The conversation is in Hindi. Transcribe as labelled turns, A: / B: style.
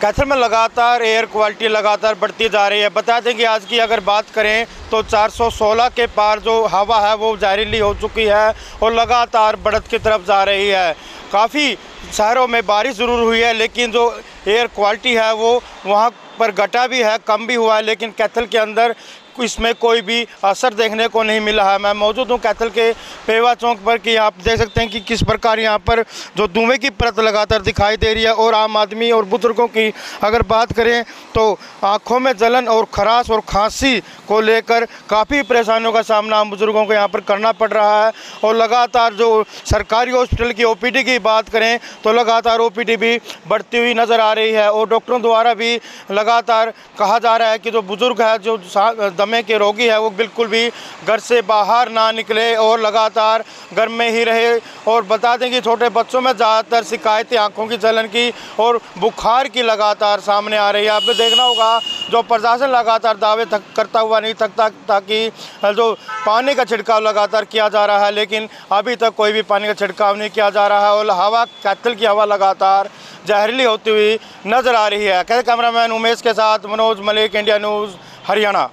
A: कैथल में लगातार एयर क्वालिटी लगातार बढ़ती जा रही है। बता दें कि आज की अगर बात करें तो 416 के पार जो हवा है वो जहरीली हो चुकी है और लगातार बढ़त की तरफ़ जा रही है। काफ़ी शहरों में बारिश ज़रूर हुई है, लेकिन जो एयर क्वालिटी है वो वहाँ पर घटा भी है, कम भी हुआ है, लेकिन कैथल के अंदर इसमें कोई भी असर देखने को नहीं मिला है। मैं मौजूद हूँ कैथल के पेवा चौक पर कि आप देख सकते हैं कि किस प्रकार यहाँ पर जो धुएँ की परत लगातार दिखाई दे रही है और आम आदमी और बुज़ुर्गों की अगर बात करें तो आँखों में जलन और खराश और खांसी को लेकर काफ़ी परेशानियों का सामना आम बुज़ुर्गों को यहाँ पर करना पड़ रहा है और लगातार जो सरकारी हॉस्पिटल की ओपीडी की बात करें तो लगातार ओपीडी भी बढ़ती हुई नज़र आ रही है और डॉक्टरों द्वारा भी लगातार कहा जा रहा है कि जो बुज़ुर्ग है जो दमे के रोगी है वो बिल्कुल भी घर से बाहर ना निकले और लगातार घर में ही रहे। और बता दें कि छोटे बच्चों में ज़्यादातर शिकायतें आँखों की जलन की और बुखार की लगातार सामने आ रही है। आपने देखना होगा जो प्रशासन लगातार दावे थक, करता हुआ नहीं थकता ताकि जो पानी का छिड़काव लगातार किया जा रहा है लेकिन अभी तक कोई भी पानी का छिड़काव नहीं किया जा रहा है और हवा कैथल की हवा लगातार जहरीली होती हुई नज़र आ रही है। कैसे कैमरामैन उमेश के साथ मनोज मलिक, इंडिया न्यूज़, हरियाणा।